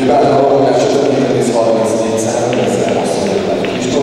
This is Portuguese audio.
Obrigado.